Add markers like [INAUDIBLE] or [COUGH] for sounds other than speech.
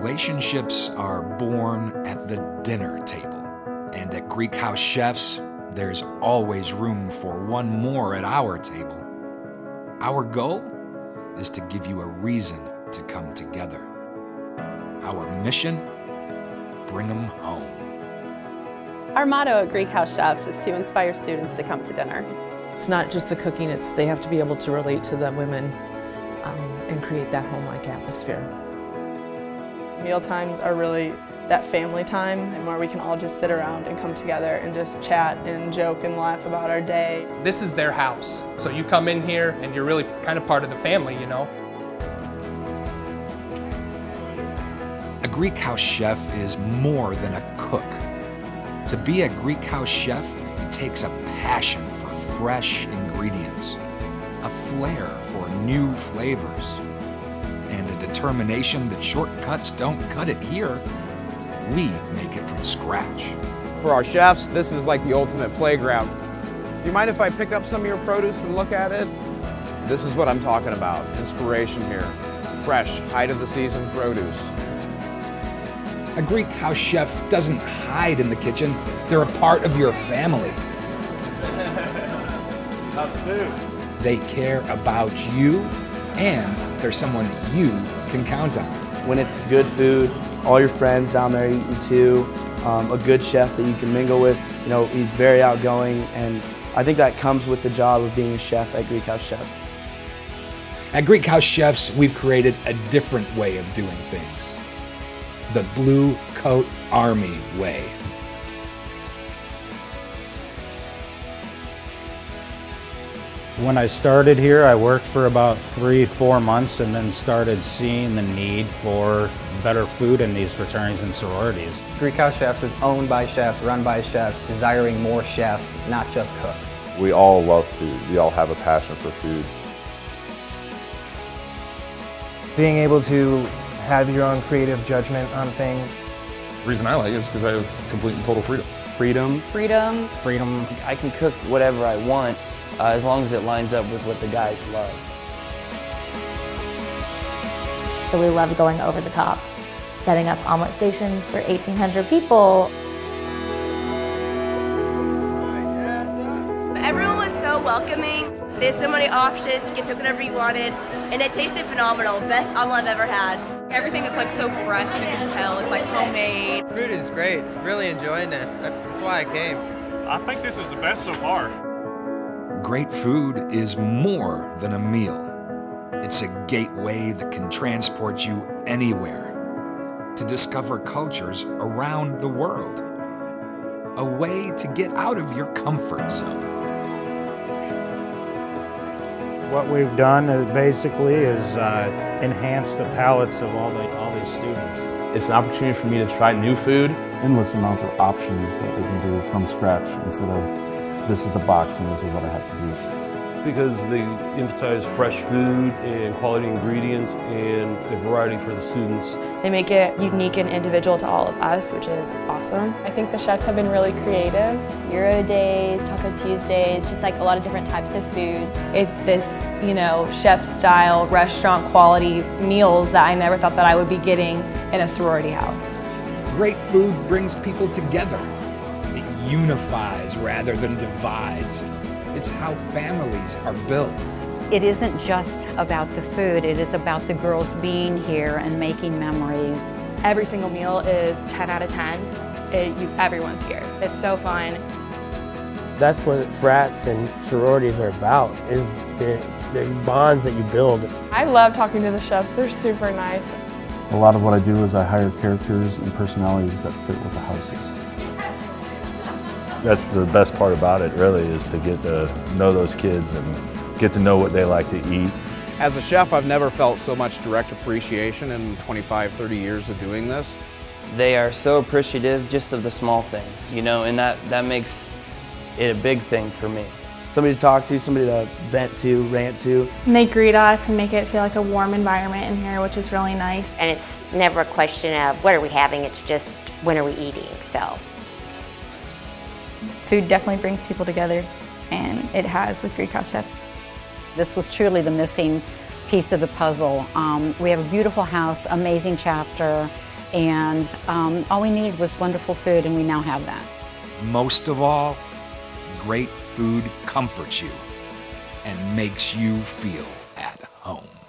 Relationships are born at the dinner table, and at Greek House Chefs, there's always room for one more at our table. Our goal is to give you a reason to come together. Our mission bring them home. Our motto at Greek House Chefs is to inspire students to come to dinner. It's not just the cooking, it's they have to be able to relate to the women um, and create that home-like atmosphere. Meal times are really that family time and where we can all just sit around and come together and just chat and joke and laugh about our day. This is their house. So you come in here and you're really kind of part of the family, you know. A Greek house chef is more than a cook. To be a Greek house chef, it takes a passion for fresh ingredients, a flair for new flavors, and a determination that shortcuts don't cut it here. We make it from scratch. For our chefs, this is like the ultimate playground. Do you mind if I pick up some of your produce and look at it? This is what I'm talking about, inspiration here. Fresh, height of the season produce. A Greek house chef doesn't hide in the kitchen, they're a part of your family. [LAUGHS] How's the food? They care about you, and they're someone you can count on. When it's good food, all your friends down there eating too, um, a good chef that you can mingle with, you know, he's very outgoing, and I think that comes with the job of being a chef at Greek House Chefs. At Greek House Chefs, we've created a different way of doing things the Blue Coat Army way. When I started here, I worked for about three, four months and then started seeing the need for better food in these fraternities and sororities. Greek House Chefs is owned by chefs, run by chefs, desiring more chefs, not just cooks. We all love food. We all have a passion for food. Being able to have your own creative judgment on things. The reason I like it is because I have complete and total freedom. Freedom. Freedom. Freedom. I can cook whatever I want uh, as long as it lines up with what the guys love. So we love going over the top, setting up omelet stations for 1,800 people. Everyone was so welcoming. They had so many options. You could pick whatever you wanted, and it tasted phenomenal. Best omelet I've ever had. Everything is like so fresh. You can tell it's like homemade. Food is great. Really enjoying this. That's, that's why I came. I think this is the best so far. Great food is more than a meal. It's a gateway that can transport you anywhere to discover cultures around the world. A way to get out of your comfort zone. What we've done is basically is uh, enhance the palates of all, the, all these students. It's an opportunity for me to try new food. Endless amounts of options that they can do from scratch instead of this is the box and this is what I have to do because they emphasize fresh food and quality ingredients and a variety for the students. They make it unique and individual to all of us, which is awesome. I think the chefs have been really creative. Gyro days, Taco Tuesdays, just like a lot of different types of food. It's this, you know, chef-style, restaurant quality meals that I never thought that I would be getting in a sorority house. Great food brings people together. It unifies rather than divides. It's how families are built. It isn't just about the food, it is about the girls being here and making memories. Every single meal is 10 out of 10. It, you, everyone's here. It's so fun. That's what frats and sororities are about, is the, the bonds that you build. I love talking to the chefs. They're super nice. A lot of what I do is I hire characters and personalities that fit with the houses that's the best part about it really is to get to know those kids and get to know what they like to eat. As a chef, I've never felt so much direct appreciation in 25, 30 years of doing this. They are so appreciative just of the small things, you know, and that, that makes it a big thing for me. Somebody to talk to, somebody to vent to, rant to. And they greet us and make it feel like a warm environment in here, which is really nice. And it's never a question of what are we having, it's just when are we eating, so. Food definitely brings people together, and it has with Greek House Chefs. This was truly the missing piece of the puzzle. Um, we have a beautiful house, amazing chapter, and um, all we needed was wonderful food, and we now have that. Most of all, great food comforts you and makes you feel at home.